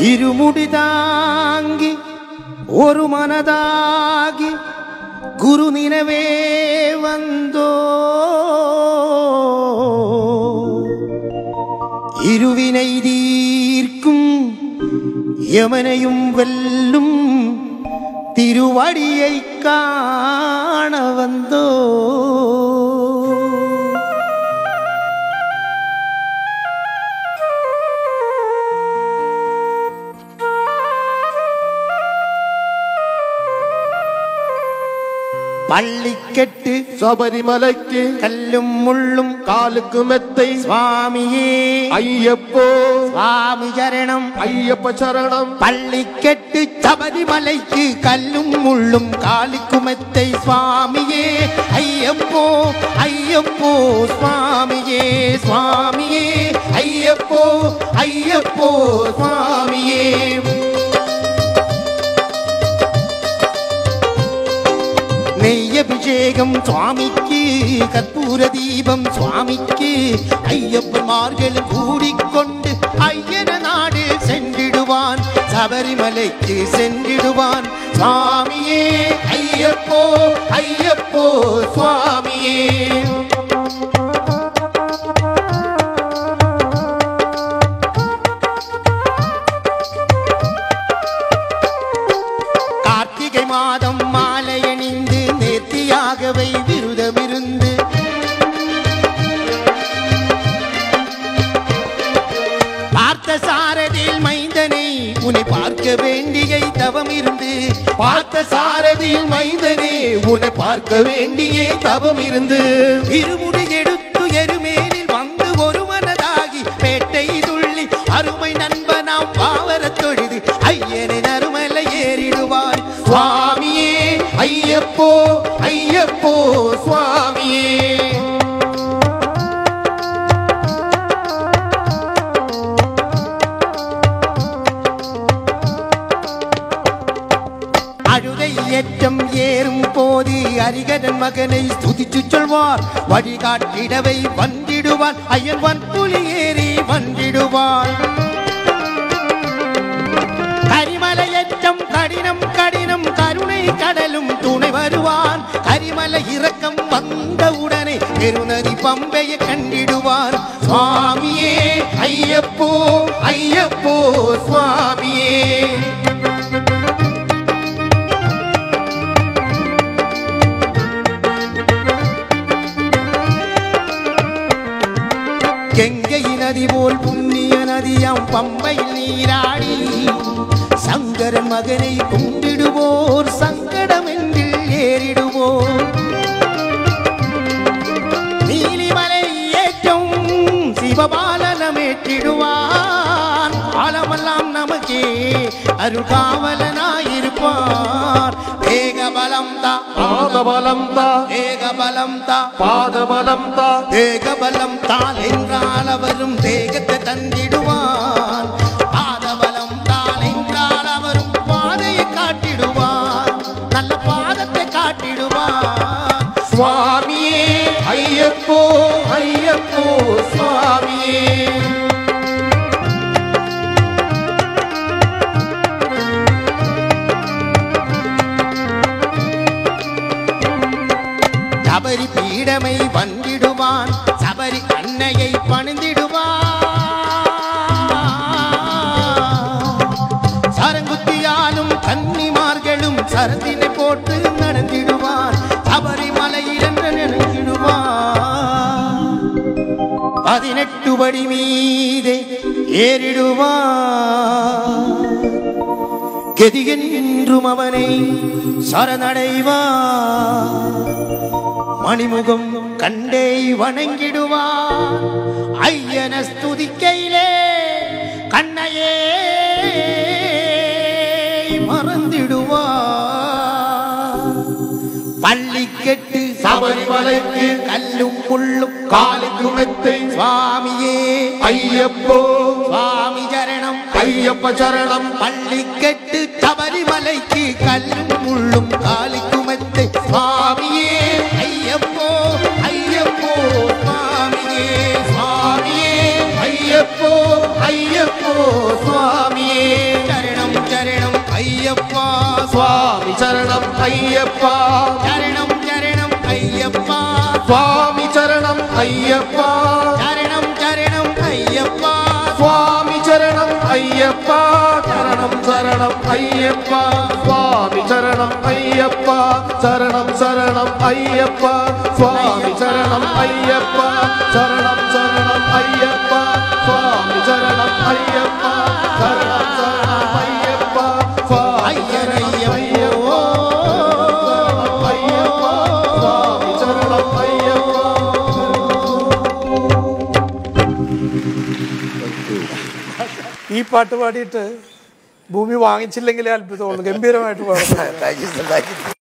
இருமுடி தாங்கி ஒரு மனதாகி குரு நினைவே வந்தோ. இருவினை தீர்க்கும் யமனையும் வெல்லும் திருவடியை காண வந்தோ. பள்ளிக்கெட்டு சபரிமலைக்கு கல்லும் முள்ளும் காலுக்கு மெத்தை சுவாமியே. ஐயப்போ. சுவாமி சரணம். ஐயப்ப சரணம். பள்ளிக்கெட்டு சபரிமலைக்கு கல்லும் முள்ளும் காலிக்குமெத்தை சுவாமியே. ஐயப்போ ஐயப்போ சுவாமியே சுவாமியே. ஐயப்போ ஐயப்போ சுவாமியே. நெய் அபிஷேகம் சுவாமிக்கு கற்பூர தீபம் சுவாமிக்கு ஐயப்பன்மார்கள் கூடிக்கொண்டு ஐயன நாடு சென்றிடுவான் சபரிமலைக்கு சென்றிடுவான். சுவாமியே ஐயப்போ ஐயப்போ சுவாமியே. நேர்த்தியாகவை விருதமிருந்து. பார்த்த சாரதியில் மைந்தனை உன்னை பார்க்க வேண்டிய தவம் இருந்து பார்த்த சாரதியில் மைந்தனே உன்னை பார்க்க வேண்டிய தவம் இருந்து இருமுடி எடுத்து எருமேலில் வந்து ஒரு மனதாகி பேட்டை துள்ளி அருமை நண்பனாம் பாவர தொழுது ஐயனை நறுமலை ஏறிடுவார் சுவாமியே ஐயப்போ ஏறும் அரிகரன் மகனை துதிச்சு சொல்வார். வழிகாட்டிடவை வந்திடுவான். ஐயன் வன் புலி ஏறி வந்திடுவான். கரிமலையற்றம் கடினம் கடினம் கருணை கடலும் துணை வருவான். கரிமலை இறக்கம் வந்தவுடனே பெருநதி பம்பையை கண்டிடுவார் சுவாமியே ஐயப்போ ஐயப்போ சுவாமி. கெங்கை நதி போல் புண்ணிய நதியாம் பம்பை நீராடி சங்கரன் மகனை கும்பிடுவோர் சங்கடமென்றில் ஏறிடுவோர். நீலிமலை ஏற்றம் சிவபாலனமேற்றிடுவான் காலமெல்லாம் நமக்கே அருகாவலனாயிருப்பார் தேகபலம் தா பாதபலம் தா தேகபலம் தா பாதபலம் தா தேகபலம் தான் என்றால் அவரும் தேகத்தை தந்திடுவான். பாதபலம் தான் என்றால் அவரும் பாதையை காட்டிடுவான். நல்ல பாதத்தை காட்டிடுவான். சுவாமியே ஐயப்போ ஐயப்போ சுவாமியே. இடமை வந்திடுவான். சபரி அன்னையை பணிந்திடுவான். சரங்குத்தியாலும் கன்னிமார்களும் சரத்தினை போட்டு நடந்திடுவான் சபரிமலையில் என்று நினைச்சிடுவான் பதினெட்டு படி மீதே ஏறிடுவான் கெதியென்றும் அவனை சரணடைவான் மணிமுகம் கண்டே வணங்கிடுவான் ஐயன ஸ்துதிக்கையிலே கண்ணையே மறந்திடுவான் பள்ளி கெட்டு சபரிமலைக்கு கல்லும் முள்ளும் காலுக்கு மெத்தை சுவாமியே. ஐயப்போ. சுவாமி சரணம். ஐயப்ப சரணம். பள்ளி கெட்டு சபரிமலைக்கு கல்லும் முள்ளும் காலிக்குமெத்தை சுவாமியே. சரணம் ஐயப்பா சரணம் சரணம் ஐயப்பா சுவாமி சரணம் ஐயப்பா சரணம் சரணம் ஐயப்பா சுவாமி சரணம் ஐயப்பா சரணம் சரணம் ஐயப்பா சுவாமி சரணம் ஐயப்பா சரணம் சரணம் ஐயப்பா சுவாமி சரணம் ஐயப்பா சரணம் சரணம் ஐயப்பா ഈ പാട്ട് പാടിയിട്ട് ഭൂമി വാങ്ങിച്ചില്ലെങ്കിലേ അത്ഭുതമുള്ളൂ. ഗംഭീരമായിട്ട് പാടുന്നു